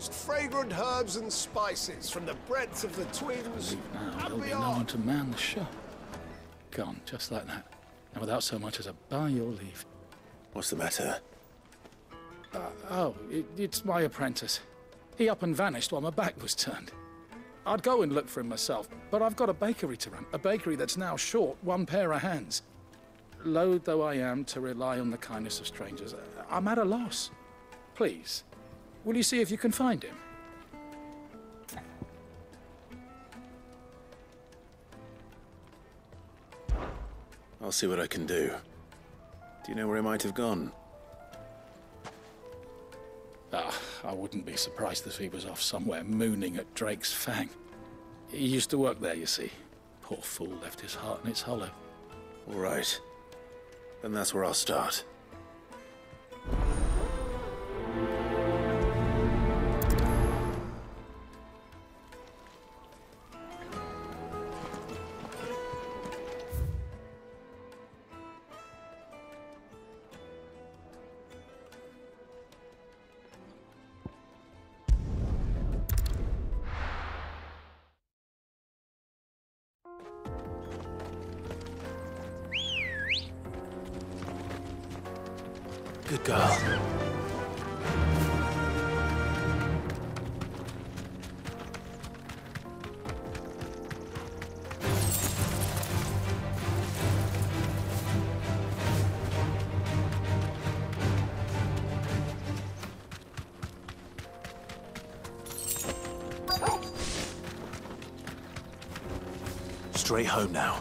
most fragrant herbs and spices from the breadth of the twins Now and there'll be no one to man the shop. Gone, just like that. And without so much as a by your leave. What's the matter? Uh, oh, it, it's my apprentice. He up and vanished while my back was turned. I'd go and look for him myself, but I've got a bakery to run. A bakery that's now short one pair of hands. Loath though I am to rely on the kindness of strangers, uh, I'm at a loss. Please, will you see if you can find him? I'll see what I can do. Do you know where he might have gone? Ah, I wouldn't be surprised if he was off somewhere mooning at Drake's Fang. He used to work there, you see. Poor fool left his heart in its hollow. All right. Then that's where I'll start. Home now.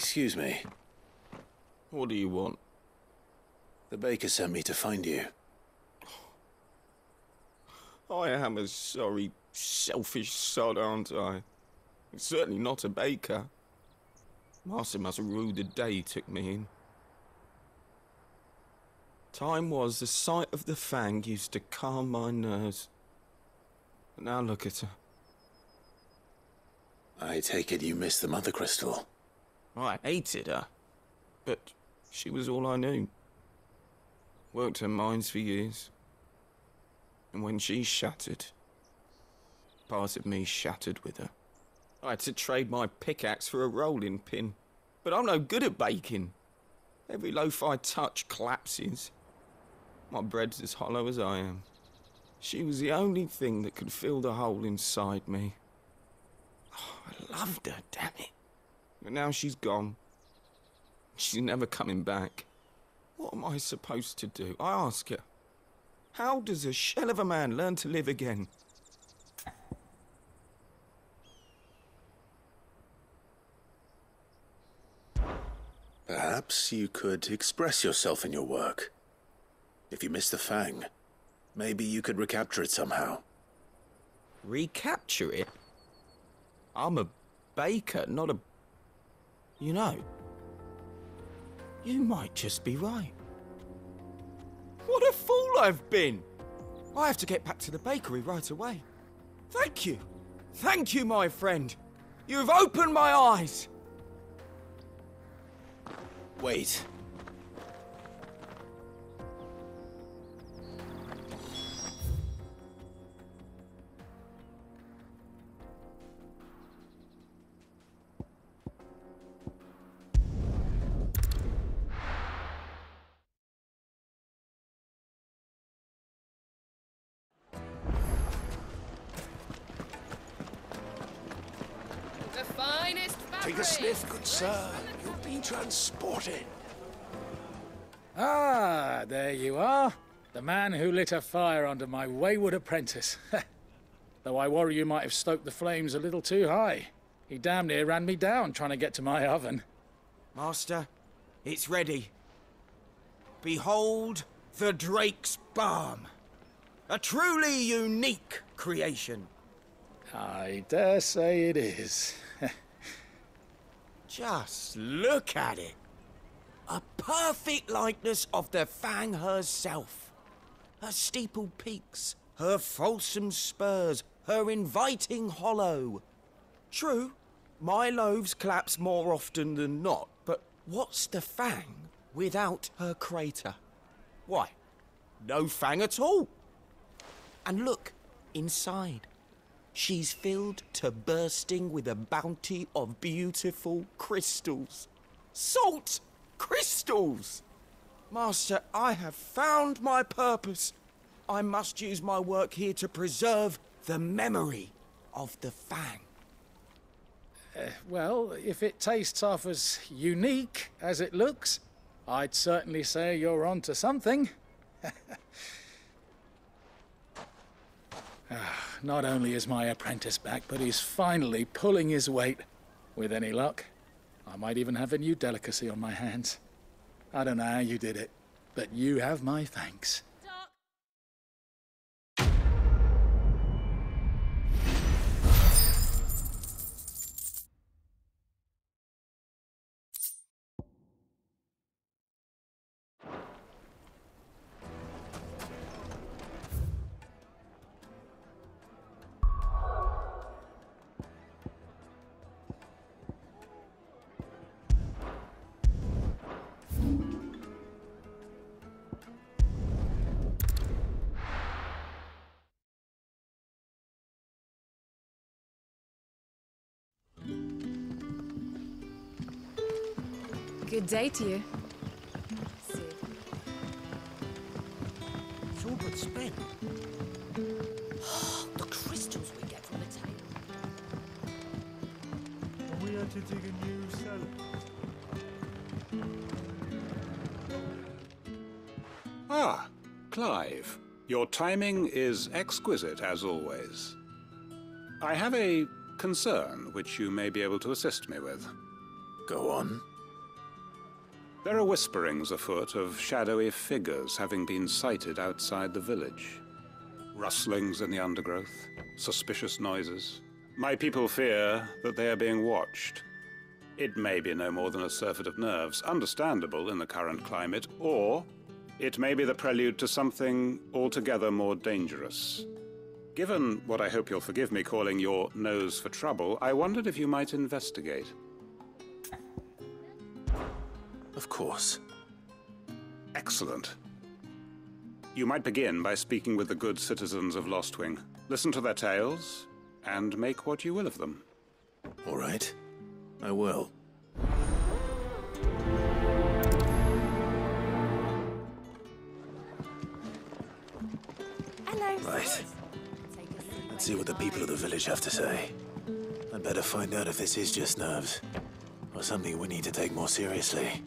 Excuse me. What do you want? The baker sent me to find you. I am a sorry, selfish sod, aren't I? Certainly not a baker. Master must ruled the day he took me in. Time was the sight of the fang used to calm my nerves. But now look at her. I take it you missed the Mother Crystal. I hated her, but she was all I knew. Worked her mines for years. And when she shattered, part of me shattered with her. I had to trade my pickaxe for a rolling pin, but I'm no good at baking. Every loaf I touch collapses. My bread's as hollow as I am. She was the only thing that could fill the hole inside me. Oh, I loved her, damn it. But now she's gone. She's never coming back. What am I supposed to do? I ask her. How does a shell of a man learn to live again? Perhaps you could express yourself in your work. If you miss the Fang, maybe you could recapture it somehow. Recapture it? I'm a baker, not a. You know, you might just be right. What a fool I've been! I have to get back to the bakery right away. Thank you. Thank you, my friend. You've opened my eyes. Wait. Transported. Ah, there you are. The man who lit a fire under my wayward apprentice. Though I worry you might have stoked the flames a little too high. He damn near ran me down trying to get to my oven. Master, it's ready. Behold the Drake's balm. A truly unique creation. I dare say it is. Just look at it. A perfect likeness of the Fang herself. Her steeple peaks, her fulsome spurs, her inviting hollow. True, my loaves collapse more often than not, but what's the Fang without her crater? Why, no Fang at all. And look, inside. She's filled to bursting with a bounty of beautiful crystals. Salt crystals! Master, I have found my purpose. I must use my work here to preserve the memory of the Fang. Eh, well, if it tastes half as unique as it looks, I'd certainly say you're onto something. Ah, Not only is my apprentice back, but he's finally pulling his weight. With any luck, I might even have a new delicacy on my hands. I don't know how you did it, but you have my thanks. Day to you. It's all but spent. the crystals we get from the table. We had to dig a new cell. Ah, Clive. Your timing is exquisite, as always. I have a concern which you may be able to assist me with. Go on. There are whisperings afoot of shadowy figures having been sighted outside the village. Rustlings in the undergrowth, suspicious noises. My people fear that they are being watched. It may be no more than a surfeit of nerves, understandable in the current climate, or it may be the prelude to something altogether more dangerous. Given what I hope you'll forgive me calling your nose for trouble, I wondered if you might investigate. Of course. Excellent. You might begin by speaking with the good citizens of Lostwing. Listen to their tales, and make what you will of them. All right. I will. Hello. Right. Let's see what the people of the village have to say. I'd better find out if this is just nerves, or something we need to take more seriously.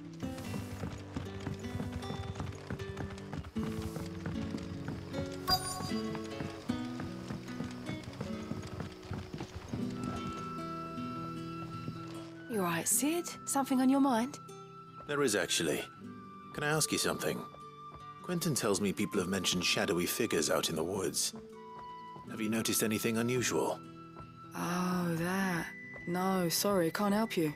Sid? Something on your mind? There is actually. Can I ask you something? Quentin tells me people have mentioned shadowy figures out in the woods. Have you noticed anything unusual? Oh, that. No, sorry, can't help you.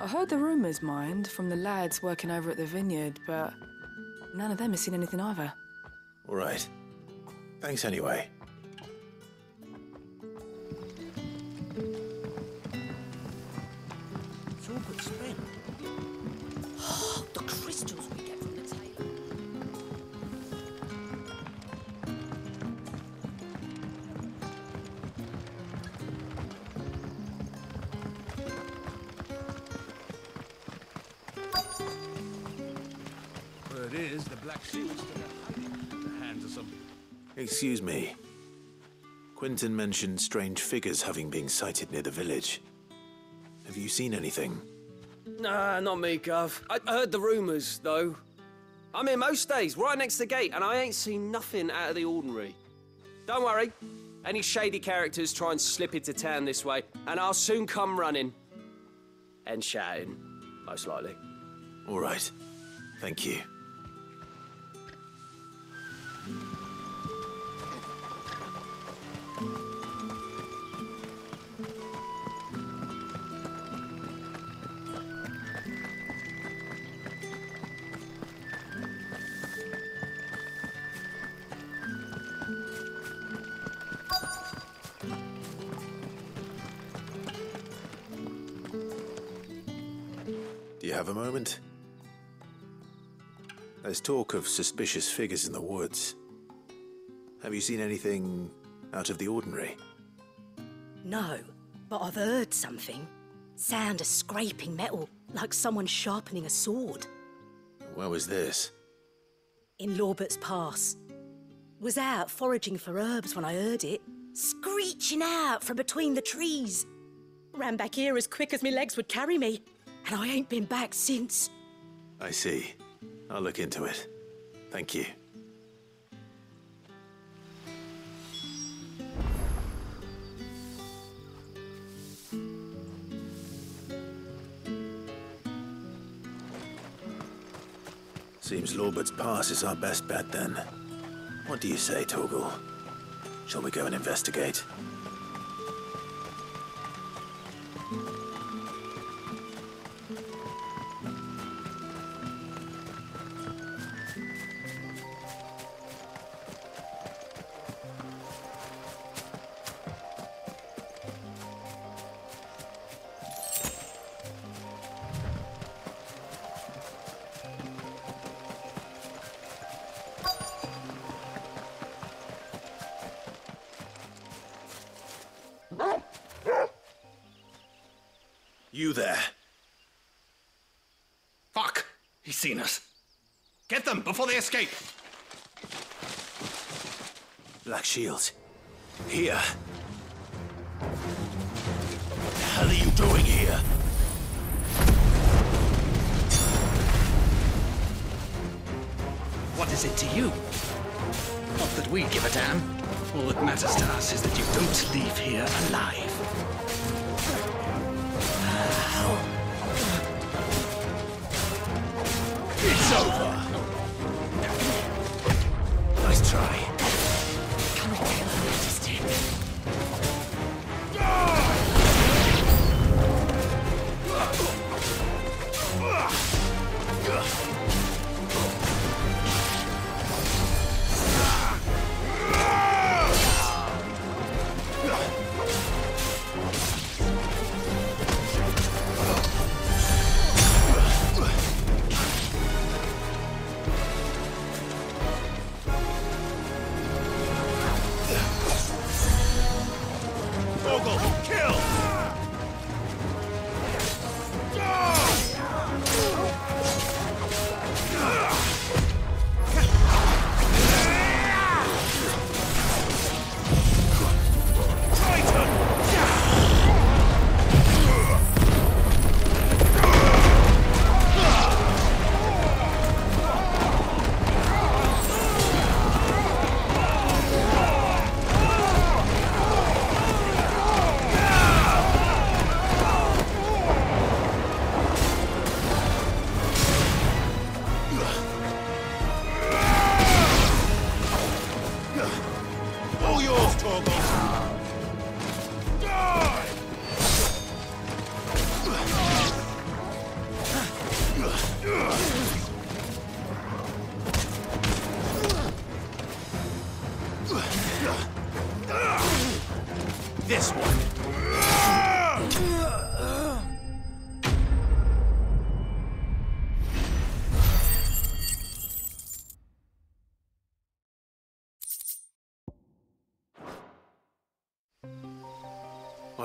I heard the rumours, mind, from the lads working over at the vineyard, but none of them has seen anything either. All right. Thanks anyway. Excuse me. Quentin mentioned strange figures having been sighted near the village. Have you seen anything? Nah, not me, Gov. I heard the rumours, though. I'm here most days, right next to the gate, and I ain't seen nothing out of the ordinary. Don't worry. Any shady characters try and slip into town this way, and I'll soon come running. And shouting, most likely. All right. Thank you. Have a moment? There's talk of suspicious figures in the woods. Have you seen anything out of the ordinary? No, but I've heard something. Sound of scraping metal, like someone sharpening a sword. Where was this? In Lorbert's Pass. Was out foraging for herbs when I heard it, screeching out from between the trees. Ran back here as quick as my legs would carry me, and I ain't been back since. I see. I'll look into it. Thank you. Seems Lorbert's Pass is our best bet then. What do you say, Torgal? Shall we go and investigate? Is it to you? Not that we give a damn. All that matters to us is that you don't leave here alive.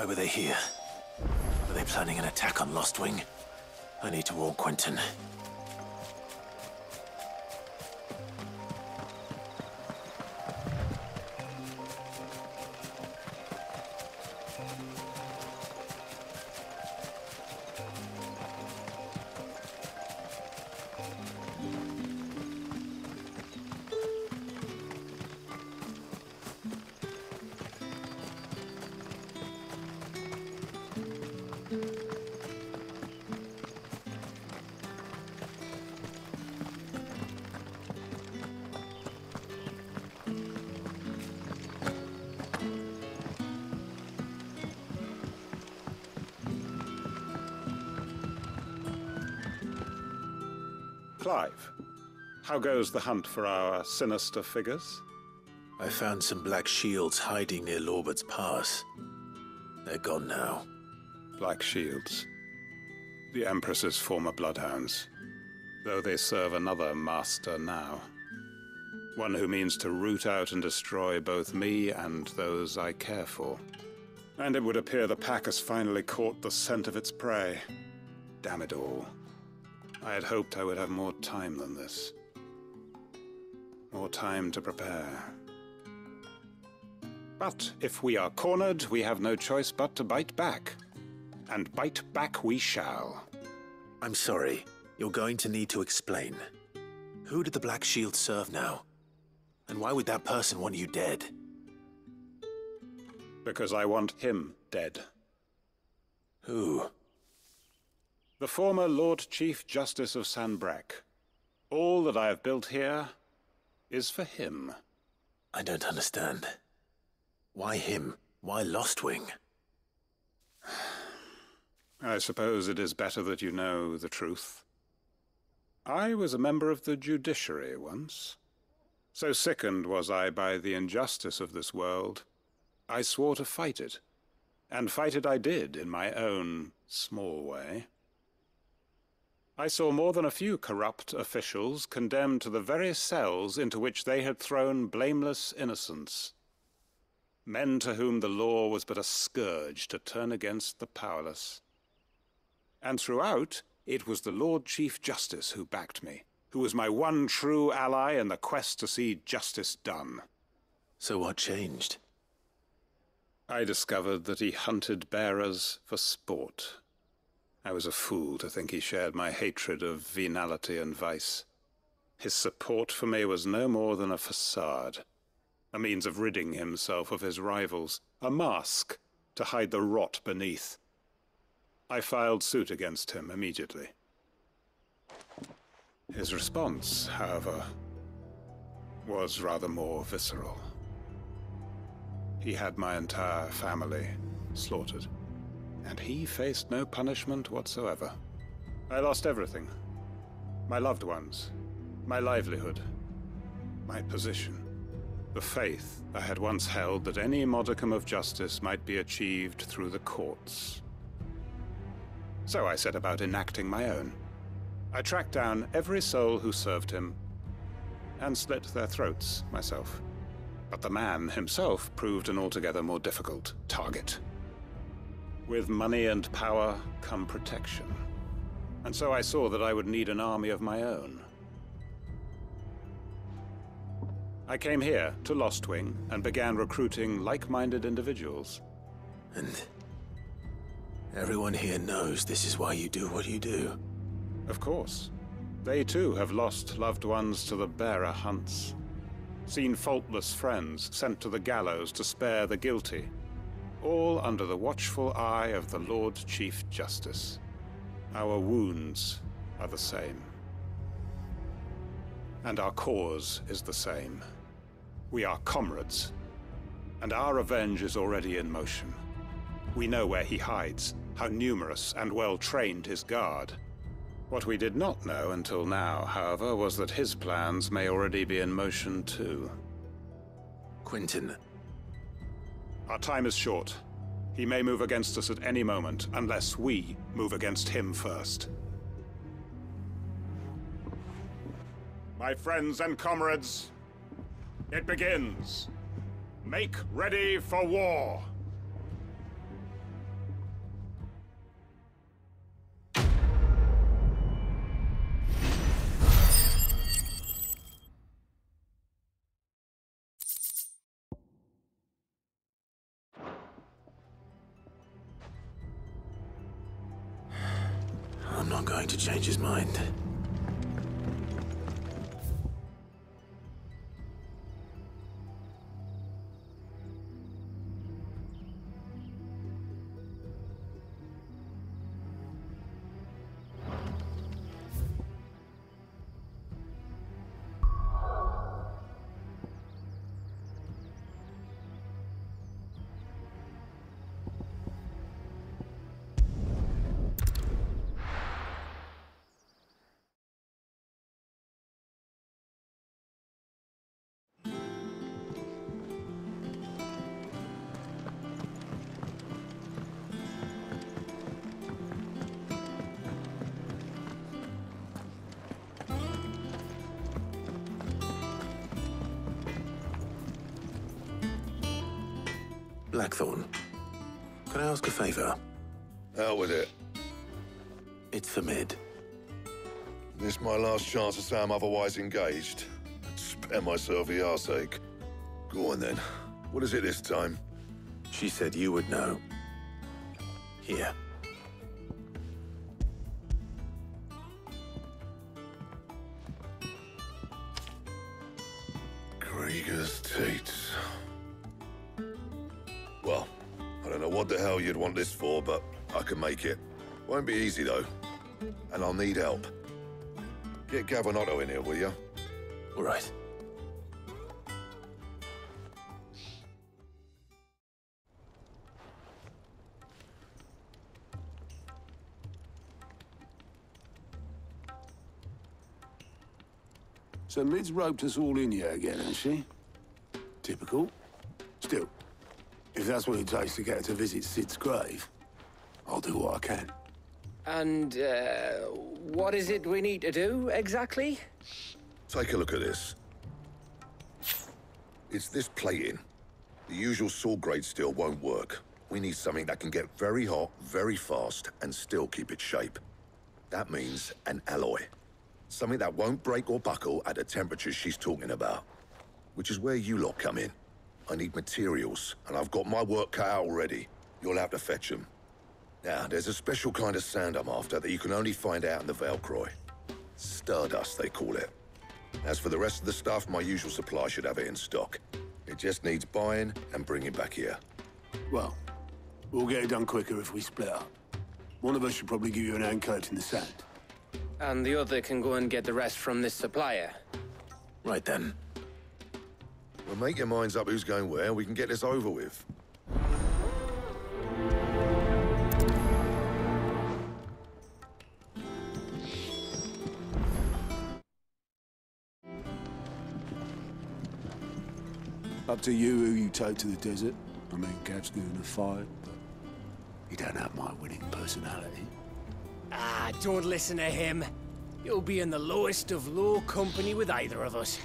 Why were they here? Were they planning an attack on Lostwing? I need to warn Quentin. Clive, how goes the hunt for our sinister figures? I found some black shields hiding near Lorbert's Pass. They're gone now. Black Shields. The Empress's former bloodhounds. Though they serve another master now. One who means to root out and destroy both me and those I care for. And it would appear the pack has finally caught the scent of its prey. Damn it all. I had hoped I would have more time than this. More time to prepare. But if we are cornered, we have no choice but to bite back. And bite back we shall. I'm sorry. You're going to need to explain. Who did the Black Shield serve now? And why would that person want you dead? Because I want him dead. Who? The former Lord Chief Justice of Sanbreque. All that I have built here is for him. I don't understand. Why him? Why Lostwing? I suppose it is better that you know the truth. I was a member of the judiciary once. So sickened was I by the injustice of this world, I swore to fight it. And fight it I did in my own small way. I saw more than a few corrupt officials condemned to the very cells into which they had thrown blameless innocents. Men to whom the law was but a scourge to turn against the powerless. And throughout, it was the Lord Chief Justice who backed me, who was my one true ally in the quest to see justice done. So what changed? I discovered that he hunted bearers for sport. I was a fool to think he shared my hatred of venality and vice. His support for me was no more than a facade, a means of ridding himself of his rivals, a mask to hide the rot beneath. I filed suit against him immediately. His response, however, was rather more visceral. He had my entire family slaughtered, and he faced no punishment whatsoever. I lost everything. My loved ones, my livelihood, my position, the faith I had once held that any modicum of justice might be achieved through the courts. So I set about enacting my own. I tracked down every soul who served him, and slit their throats myself. But the man himself proved an altogether more difficult target. With money and power come protection. And so I saw that I would need an army of my own. I came here to Lostwing and began recruiting like-minded individuals. And everyone here knows this is why you do what you do. Of course. They too have lost loved ones to the bearer hunts. Seen faultless friends sent to the gallows to spare the guilty. All under the watchful eye of the Lord Chief Justice. Our wounds are the same. And our cause is the same. We are comrades. And our revenge is already in motion. We know where he hides, how numerous and well-trained his guard. What we did not know until now, however, was that his plans may already be in motion too. Quentin. Our time is short. He may move against us at any moment, unless we move against him first. My friends and comrades, it begins. Make ready for war! Blackthorn, can I ask a favor? Out with it. It's for Mid. This my last chance to say I'm otherwise engaged. Spare myself for the arseache. Go on then. What is it this time? She said you would know. Here. The hell you'd want this for, but I can make it. Won't be easy, though. And I'll need help. Get Gavin Otto in here, will you? All right. So Mid's roped us all in here again, has she? Typical. Still, if that's what it takes to get her to visit Sid's grave, I'll do what I can. And, uh, what is it we need to do, exactly? Take a look at this. It's this plating. The usual saw grade steel won't work. We need something that can get very hot, very fast, and still keep its shape. That means an alloy. Something that won't break or buckle at the temperatures she's talking about. Which is where you lot come in. I need materials, and I've got my work cut out already. You'll have to fetch them. Now, there's a special kind of sand I'm after that you can only find out in the Velkroy. Stardust, they call it. As for the rest of the stuff, my usual supply should have it in stock. It just needs buying and bringing back here. Well, we'll get it done quicker if we split up. One of us should probably give you an hand coating the sand. And the other can go and get the rest from this supplier. Right then. Well, make your minds up who's going where, we can get this over with. Up to you who you take to the desert. I mean, Gav's doing a fight, but he don't have my winning personality. Ah, don't listen to him. You'll be in the lowest of low company with either of us.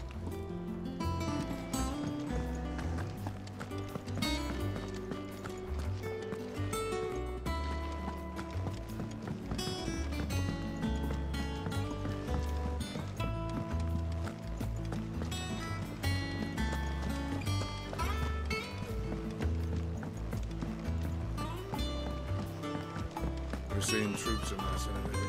We're seeing troops amassing in the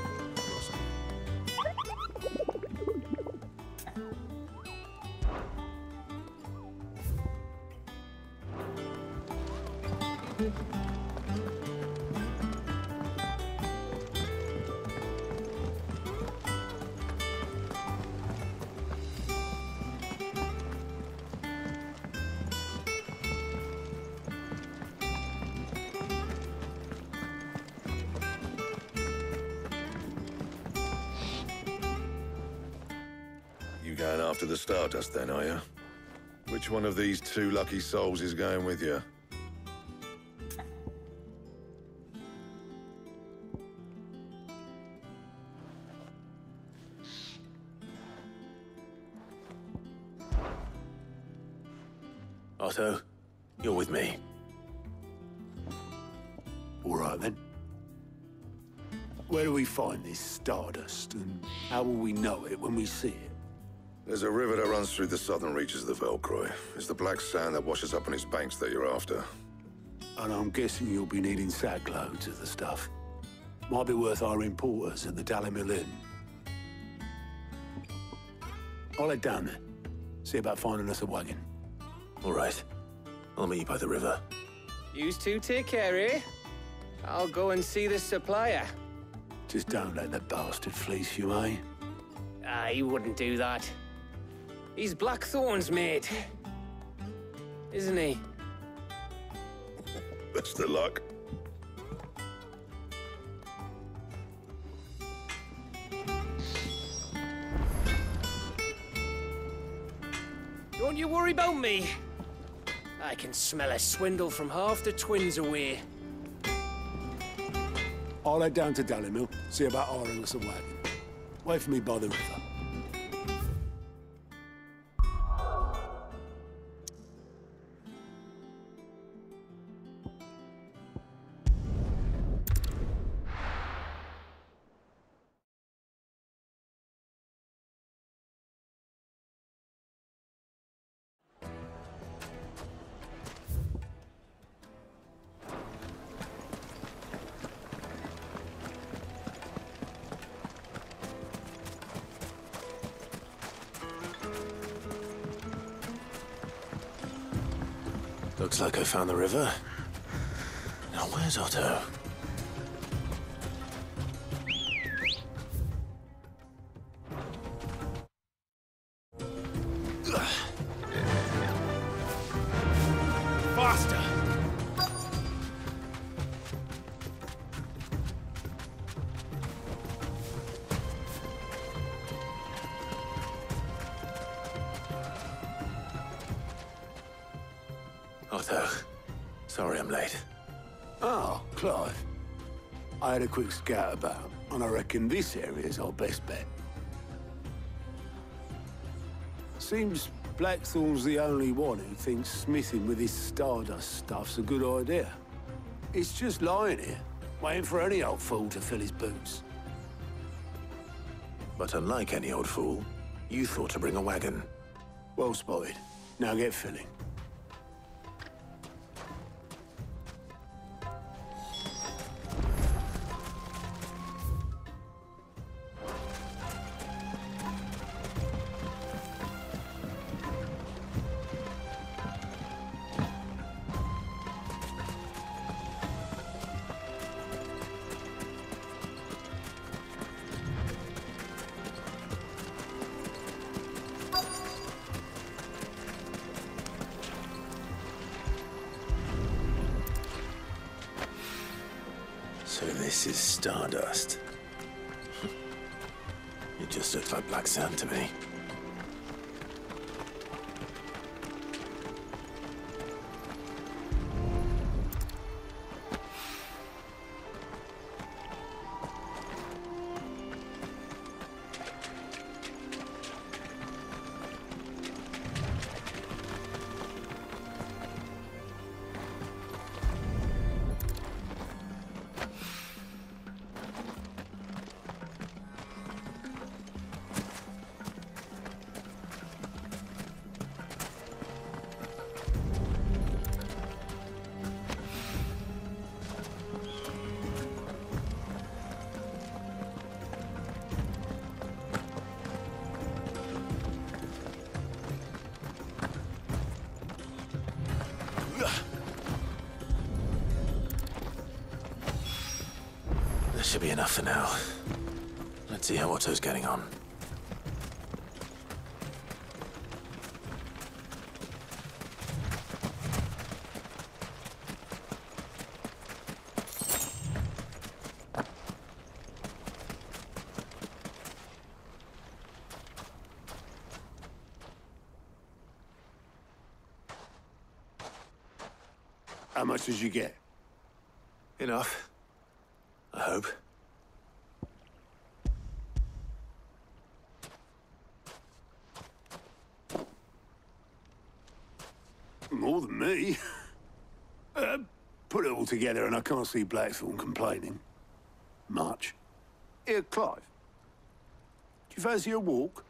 the Stardust then, are you? Which one of these two lucky souls is going with you? Otto, you're with me. All right, then. Where do we find this Stardust, and how will we know it when we see it? There's a river that runs through the southern reaches of the Velkroy. It's the black sand that washes up on its banks that you're after. And I'm guessing you'll be needing sack loads of the stuff. Might be worth our importers at the Dalimil Inn. I'll head down there. See about finding us a wagon. All right. I'll meet you by the river. You two take care, eh? I'll go and see the supplier. Just don't let the bastard fleece you, eh? Ah, he wouldn't do that. He's Blackthorn's mate. Isn't he? Best of luck. Don't you worry about me. I can smell a swindle from half the twins away. I'll head down to Dalimil, see about hiring us a wagon. Wait for me by the river. Looks like I found the river. Now, where's Otto? Faster! Otto, sorry I'm late. Oh, Clive. I had a quick scout about, and I reckon this area's our best bet. Seems Blackthorn's the only one who thinks smithing with his Stardust stuff's a good idea. It's just lying here, waiting for any old fool to fill his boots. But unlike any old fool, you thought to bring a wagon. Well spotted. Now get filling. This is Stardust. It just looks like black sand to me. Should be enough for now. Let's see how Otto's getting on. How much did you get? Enough. I hope. More than me. Uh, put it all together and I can't see Blackthorn complaining. Much. Here, Clive. Do you fancy a walk?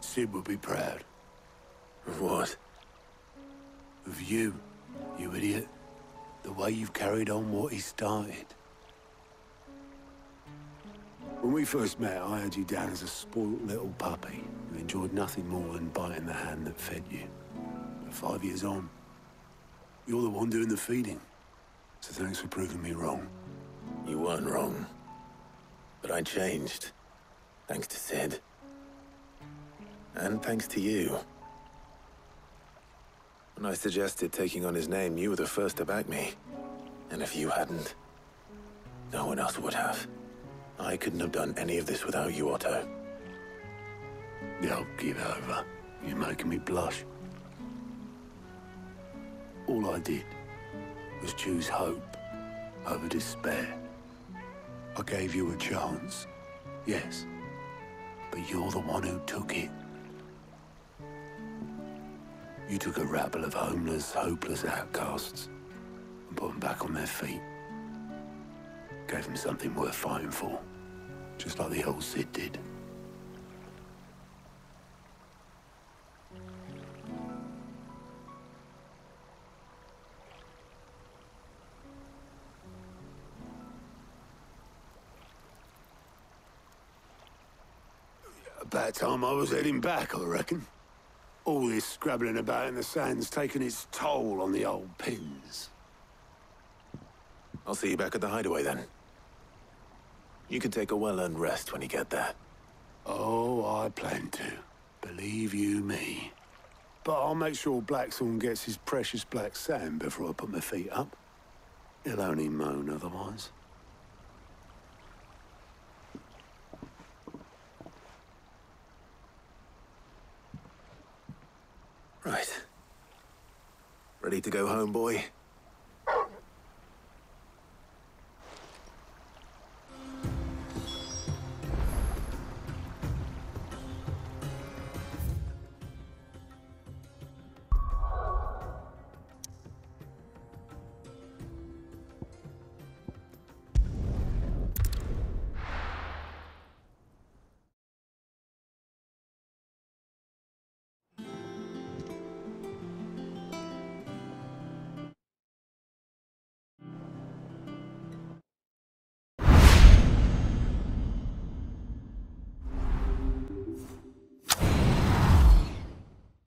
Sid would be proud. Of what? Of you, you idiot. The way you've carried on what he started. When we first met, I had you down as a spoilt little puppy who enjoyed nothing more than biting the hand that fed you. But five years on, you're the one doing the feeding. So thanks for proving me wrong. You weren't wrong. But I changed. Thanks to Sid. And thanks to you. When I suggested taking on his name, you were the first to back me. And if you hadn't, no one else would have. I couldn't have done any of this without you, Otto. Yo, give over. You're making me blush. All I did was choose hope over despair. I gave you a chance, yes, but you're the one who took it. You took a rabble of homeless, hopeless outcasts and put them back on their feet. Gave them something worth fighting for, just like the old Cid did. About time I was heading back, I reckon. All this scrabbling about in the sand's taken its toll on the old pins. I'll see you back at the hideaway then. You can take a well-earned rest when you get there. Oh, I plan to. Believe you me. But I'll make sure Blackthorne gets his precious black sand before I put my feet up. He'll only moan otherwise. Right. Ready to go home, boy?